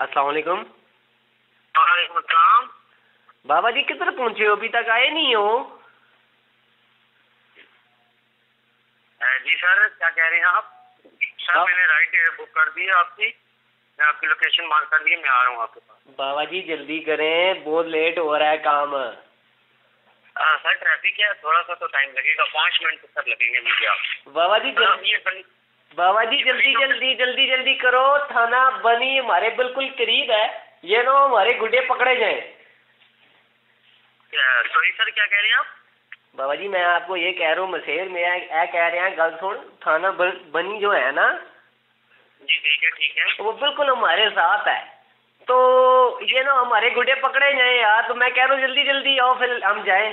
السلام علیکم۔ وعلیکم السلام۔ بابا جی کدھر پہنچے ہو؟ ابھی تک آئے نہیں ہو۔ جی سر کیا کہہ رہے ہیں آپ؟ سر میں نے رائٹ بک کر دی ہے آپ کی۔ میں آپ کی لوکیشن مارک کر دی میں آ رہا ہوں آپ کے پاس۔ بابا جی جلدی کریں بہت لیٹ ہو رہا ہے کام۔ سر ٹریفک ہے تھوڑا سا تو ٹائم لگے گا پانچ منٹ سر لگیں گے مجھے آپ۔ بابا جی یہ بابا جی جلدی جلدی جلدی جلدی کرو تھانہ بنی ہمارے بالکل قریب ہے۔ یہ نو ہمارے گڈے پکڑے جائیں۔ سوری سر کیا کہہ رہے ہیں آپ؟ بابا جی میں آپ کو یہ کہہ رہا ہوں مسیر میں اے کہہ رہے ہیں گل سن تھانہ بن- بنی جو ہے نا۔ جی ٹھیک ہے ٹھیک ہے۔ وہ بالکل ہمارے ساتھ ہے۔ تو یہ نا ہمارے گڈے پکڑے جائیں یار تو میں کہہ رہا ہوں جلدی جلدی آؤ پھر ہم جائیں۔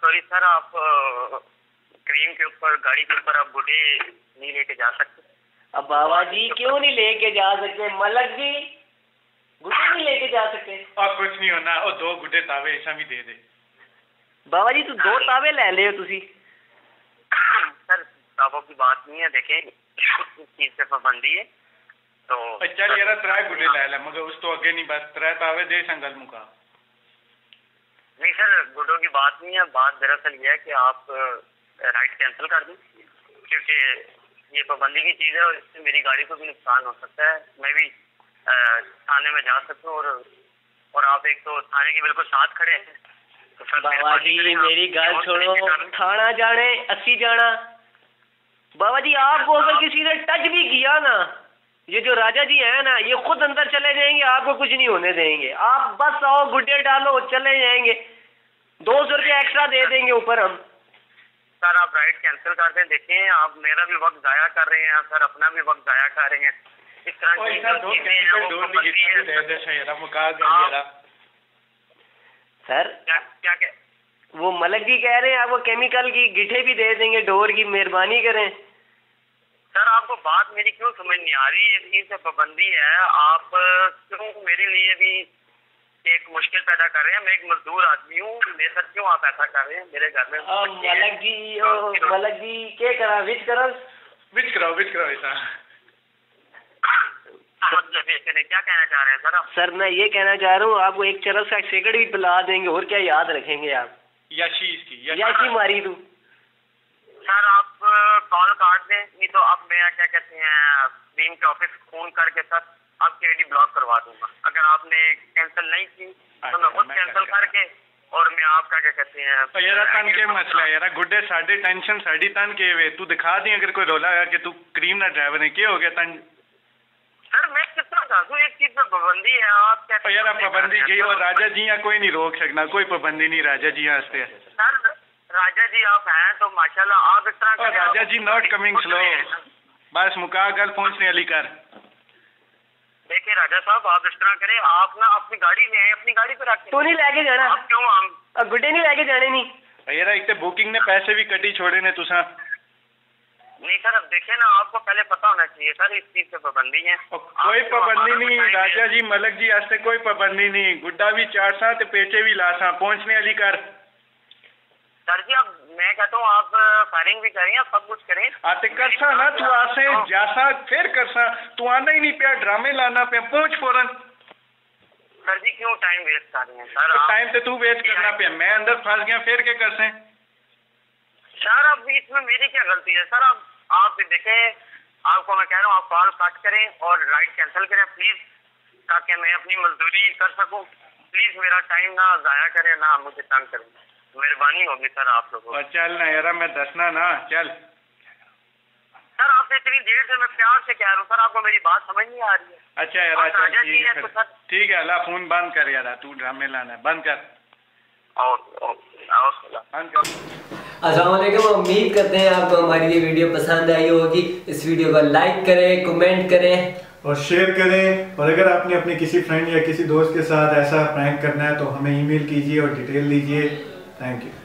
سوری سر آپ کریم کے اوپر گاڑی کے اوپر آپ گڈے نہیں لے کے جا سکتے۔ اب بابا جی کیوں نہیں لے کے جا سکتے؟ ملک جی گڈے نہیں لے کے جا سکتے۔ اور کچھ نہیں ہونا وہ دو گڈے تاوے ایسا بھی دے دے۔ بابا جی تو دو تاوے لے لے تسی۔ سر کتابوں کی بات نہیں ہے دیکھیں اس چیز سے پابندی ہے۔ تو اور چل یار ترے گڈے لے لے مگر اس تو اگے نہیں بس۔ ترے تاوے دے سنگل مکا۔ نہیں سر گڈوں کی بات نہیں ہے۔ بات دراصل یہ ہے کہ آپ رائڈ کینسل کر دیں کیونکہ یہ پابندی کی چیز ہے اور اس سے میری گاڑی کو بھی نقصان ہو سکتا ہے۔ میں بھی تھانے میں جا سکتا ہوں اور اور آپ ایک تو تھانے کے بالکل ساتھ کھڑے ہیں۔ بابا جی میری اور چھوڑو تھانہ جانے اسی جانا۔ بابا جی آپ کو اگر کسی نے ٹچ بھی کیا نا یہ جو راجا جی ہیں نا یہ خود اندر چلے جائیں گے آپ کو کچھ نہیں ہونے دیں گے۔ آپ بس آؤ گڈے ڈالو چلے جائیں گے۔ دو سو روپے ایکسٹرا دے دیں گے اوپر ہم۔ سر آپ رائڈ کینسل کر دیں۔ دیکھیں آپ میرا بھی وقت ضائع کر رہے ہیں سر اپنا بھی وقت ضائع کر رہے ہیں۔ اس طرح بھی ہے۔ سر کیا وہ ملک جی کہہ رہے ہیں آپ کو کیمیکل کی گٹھے بھی دے دیں گے ڈور کی مہربانی کریں۔ سر آپ کو بات میری کیوں سمجھ نہیں آ رہی؟ چیز سے پابندی ہے آپ کیوں میرے لیے بھی ایک مشکل پیدا کر رہے ہیں میں ایک مزدور آدمی ہوں میرے ساتھ کیوں آپ ایسا کر رہے ہیں میرے گھر میں۔ ملک جی او, ملک جی کیا کرا وچ کرا؟ وچ کراؤ وچ کراؤ ایسا مطلب یہ کہ نہیں، کیا کہنا چاہ رہے ہیں سر میں یہ کہنا چاہ رہا ہوں آپ کو ایک چرس کا سیکڑ بھی پلا دیں گے اور کیا یاد رکھیں گے آپ؟ یاشی اس کی یا یاشی کی ماری تو۔ سر آپ کال کاٹ دیں نہیں تو اب میں کیا کہتے ہیں بیم کے آفس فون کر کے سر۔ آپ کی آئی ڈی بلاک کروا دوں گا۔ اگر آپ نے کینسل نہیں کی تو میں خود کینسل کر کے اور میں آپ کا کیا کہتے ہیں یارا تن کے مسئلہ ہے یارا گڈے ساڈے ٹینشن ساڈی تن کے وے تو دکھا دی اگر کوئی رولا ہے کہ تو کریم نہ ڈرائیور ہے کیا ہو گیا تن؟ سر میں کس طرح کر دوں ایک چیز پہ پابندی ہے آپ کیا اور یارا پابندی گئی اور راجا جی یہاں کوئی نہیں روک سکنا کوئی پابندی نہیں راجا جی یہاں ہستے سر راجا جی آپ ہیں تو ماشاءاللہ آپ اس طرح راجا جی ناٹ کمنگ سلو۔ بس مکا گل پہنچنے والی کر۔ دیکھیں راجا صاحب آپ اس طرح کریں آپ نا اپنی گاڑی لے آئیں اپنی گاڑی پہ رکھیں۔ تو نہیں لے کے جانا؟ آپ کیوں ہم؟ گڈے نہیں لے کے جانے نہیں۔ یارا ایک تے بکنگ نے پیسے بھی کٹی چھوڑے نے تساں نہیں سر اب دیکھیں نا آپ کو پہلے پتا ہونا چاہیے سر اس چیز سے پابندی ہے کوئی پابندی نہیں۔ راجا جی ملک جی واسطے کوئی پابندی نہیں۔ گڈا بھی چاڑ سا تے پیچے بھی لا سا پہنچنے والی کر۔ سر جی اب میں کہتا ہوں آپ فائرنگ بھی کریں آپ سب کچھ کریں۔ آتے کرسا نا تو آسے جاسا پھر کرسا تو آنا ہی نہیں پیا ڈرامے لانا پیا پہنچ سر جی کیوں ٹائم ویسٹ کر رہے ہیں؟ سر آپ- ٹائم تے تو ویسٹ کرنا پیا۔ میں اندر پھنس گیا پھر کیا کرسیں سر اب اس میں میری کیا غلطی ہے؟ سر آپ بھی دیکھیں آپ کو میں کہہ رہا ہوں آپ کال کٹ کریں اور رائڈ کینسل کریں پلیز تاکہ میں اپنی مزدوری کر سکوں۔ پلیز میرا ٹائم نہ ضائع کریں نہ مجھے تنگ کریں۔ مہربانی ہوگی سر آپ لوگوں اور چل نا یارا میں دسنا نا چل۔ سر آپ سے اتنی دیر سے میں پیار سے کہہ رہا ہوں سر آپ کو میری بات سمجھ نہیں آ رہی ہے۔ اچھا چل راجا جی ٹھیک ہے سر- ٹھیک اللہ فون بند کر یارا تو ڈرامے لانا ہے۔ بند کر۔ بند کر۔ السلام علیکم امید کرتے ہیں آپ کو ہماری یہ ویڈیو پسند آئی ہوگی۔ اس ویڈیو کو لائک کریں کمنٹ کریں۔ اور شیئر کریں۔ اور اگر آپ نے اپنے کسی فرینڈ یا کسی دوست کے ساتھ ایسا پرینک کرنا ہے تو ہمیں ای میل کیجیے اور ڈیٹیل دیجیے Thank you.